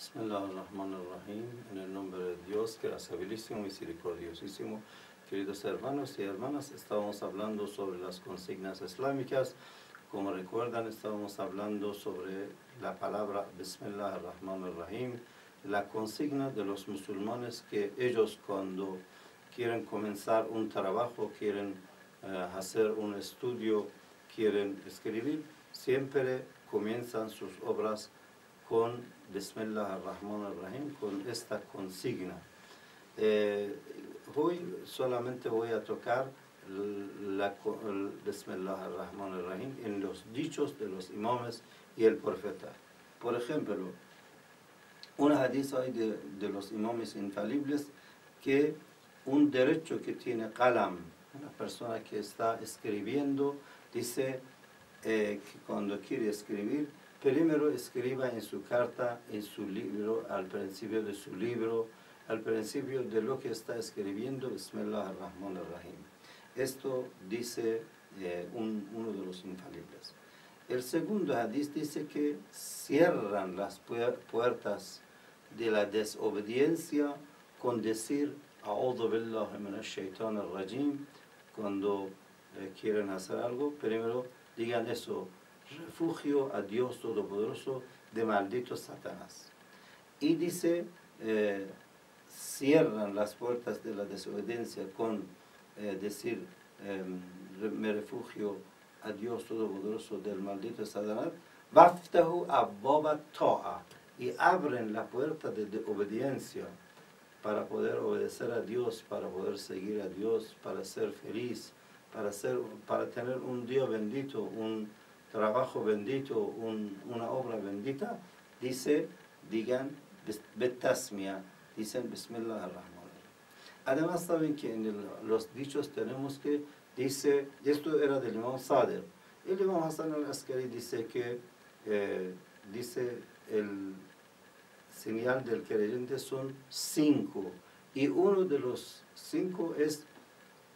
Bismillah ar-Rahman ar-Rahim, en el nombre de Dios, que es habilísimo, misericordiosísimo. Queridos hermanos y hermanas, estábamos hablando sobre las consignas islámicas. Como recuerdan, estábamos hablando sobre la palabra Bismillah ar-Rahman ar-Rahim, la consigna de los musulmanes que ellos cuando quieren comenzar un trabajo, quieren eh, hacer un estudio, quieren escribir, siempre comienzan sus obras con Bismillah ar-Rahman ar-Rahim, con esta consigna. Eh, hoy solamente voy a tocar la, el Bismillah ar-Rahman ar-Rahim en los dichos de los imames y el profeta. Por ejemplo, una hadith hay de, de los imames infalibles que un derecho que tiene qalam, una persona que está escribiendo, dice eh, que cuando quiere escribir, primero escriba en su carta, en su libro, al principio de su libro, al principio de lo que está escribiendo, Bismillah ar-Rahman ar-Rahim. Esto dice eh, un, uno de los infalibles. El segundo hadith dice que cierran las puertas de la desobediencia con decir rajim cuando eh, quieren hacer algo, primero digan eso, refugio a Dios Todopoderoso de maldito Satanás. Y dice, eh, cierran las puertas de la desobediencia con eh, decir, em, me refugio a Dios Todopoderoso del maldito Satanás, Baftahu aboba to'a y abren la puerta de, de obediencia para poder obedecer a Dios, para poder seguir a Dios, para ser feliz, para, ser, para tener un Dios bendito, un trabajo bendito, un, una obra bendita, dice, digan, betasmia, dicen Bismillah ar-Rahman. Además saben que en los dichos tenemos que, dice, esto era del Imam Sadr, el Imam Hassan al-Askari dice que, eh, dice el señal del creyente son cinco. Y uno de los cinco es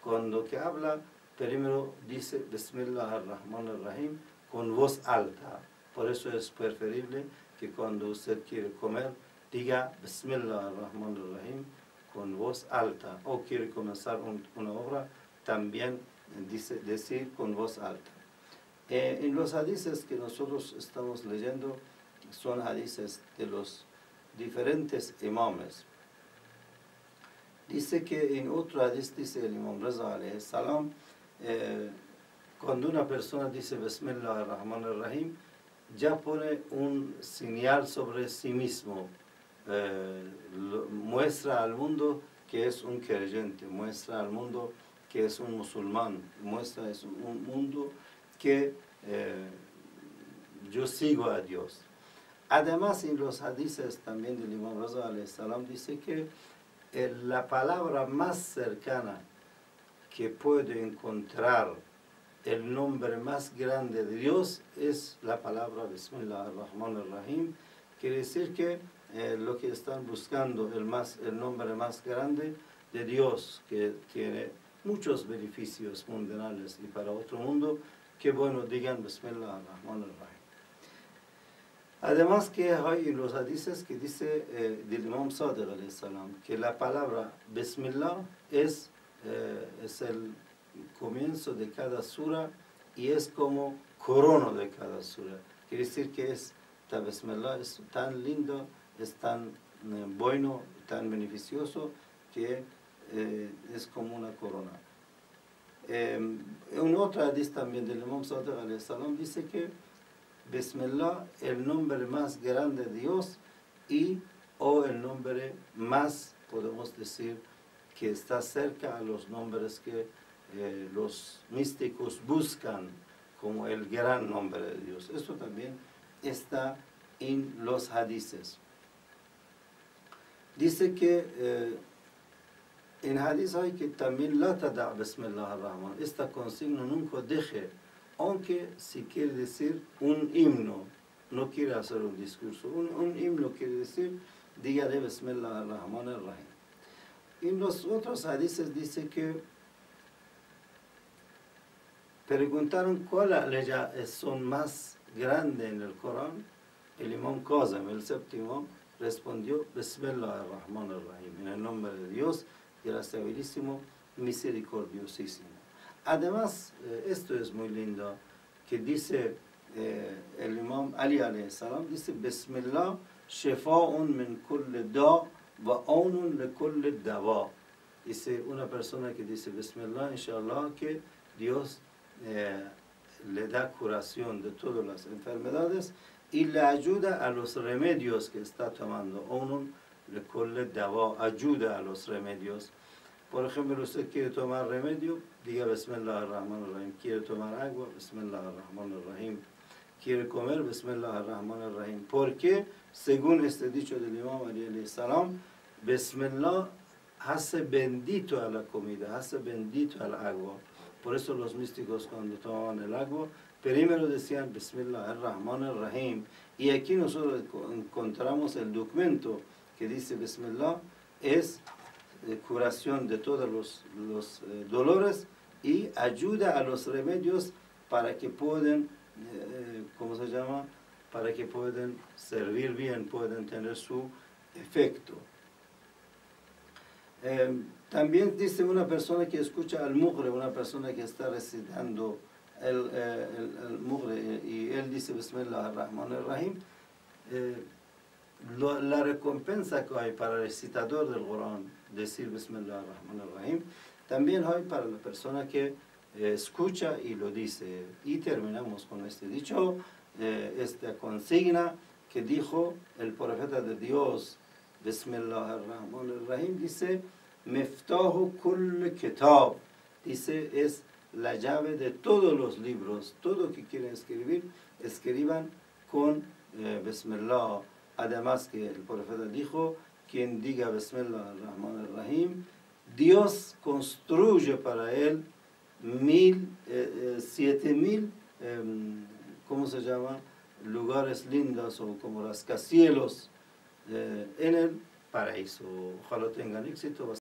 cuando que habla, primero dice Bismillah ar-Rahman ar-Rahim con voz alta. Por eso es preferible que cuando usted quiere comer, diga Bismillah ar-Rahman ar-Rahim con voz alta. O quiere comenzar un, una obra, también dice, decir con voz alta. Eh, en los hadices que nosotros estamos leyendo, son hadices de los diferentes imames. Dice que en otro hadith dice el imam Raza alayhi salam, eh, cuando una persona dice Bismillah ar-Rahman ar-Rahim, ya pone un señal sobre sí mismo, eh, muestra al mundo que es un creyente, muestra al mundo que es un musulmán, muestra es un mundo que eh, yo sigo a Dios. Además, en los hadices también del Imam Raza salam dice que eh, la palabra más cercana que puede encontrar el nombre más grande de Dios es la palabra Bismillah ar-Rahman ar-Rahim. Quiere decir que eh, lo que están buscando, el, más, el nombre más grande de Dios, que tiene muchos beneficios mundiales y para otro mundo, que bueno, digan Bismillah ar-Rahman ar-Rahim. Además que hay en los hadices que dice eh, del Imam Sadiq que la palabra Bismillah es, eh, es el comienzo de cada sura y es como corono de cada sura. Quiere decir que es, es tan lindo, es tan eh, bueno, tan beneficioso que eh, es como una corona. Eh, en otra también del Imam salam dice que Bismillah, el nombre más grande de Dios y o el nombre más, podemos decir, que está cerca a los nombres que eh, los místicos buscan como el gran nombre de Dios. Esto también está en los hadices. Dice que eh, en hadith hay que también la tada bismillah ar-Rahman. Esta consigna nunca deje aunque si quiere decir un himno, no quiere hacer un discurso, un, himno quiere decir, dígale Bismillah ar-Rahman ar-Rahim. En los otros hadices dice que preguntaron cuál leyes son más grandes en el Corán, el imam Qazam, el séptimo, respondió, Bismillah ar-Rahman ar-Rahim, en el nombre de Dios, graciosilísimo, misericordiosísimo. Además, eh, esto es muy lindo, que dice eh, el imam Ali salam, dice, Bismillah, shifa'un min kulli da' aunun li kulli. Dice una persona que dice Bismillah, inshallah, que Dios le da curación de todas las enfermedades y le ayuda a los remedios que está tomando. Aunun le kulli dawa, ayuda a los remedios. Por ejemplo, usted quiere tomar remedio, diga Bismillah ar-Rahman ar-Rahim. Quiere tomar agua, Bismillah ar-Rahman ar-Rahim. Quiere comer, Bismillah ar-Rahman ar-Rahim. Porque, según este dicho del Imam Ali salam, Bismillah hace bendito a la comida, hace bendito al agua. Por eso los místicos cuando tomaban el agua, primero decían Bismillah ar-Rahman ar-Rahim. Y aquí nosotros encontramos el documento que dice Bismillah, es eh, curación de todos los, eh, dolores y ayuda a los remedios para que puedan, eh, ¿cómo se llama? Para que puedan servir bien, puedan tener su efecto. Eh, también dice una persona que escucha al mugre, una persona que está recitando el, eh, el, el mugre y él dice Bismillah ar-Rahman ar-Rahim, eh, la recompensa que hay para el recitador del Corán, decir Bismillah ar-Rahman ar-Rahim, también hay para la persona que eh, escucha y lo dice. Y terminamos con este dicho, eh, esta consigna que dijo el profeta de Dios, Bismillah ar-Rahman ar-Rahim, dice, Miftahu kull kitab, dice, es la llave de todos los libros, todo que quieren escribir, escriban con eh, Bismillah. Además que el profeta dijo, quien diga Bismillah ar-Rahman ar-Rahim, Dios construye para él mil, eh, eh, siete mil, em, ¿cómo se llama? Lugares lindos o como rascacielos eh, en el paraíso. Ojalá tengan éxito.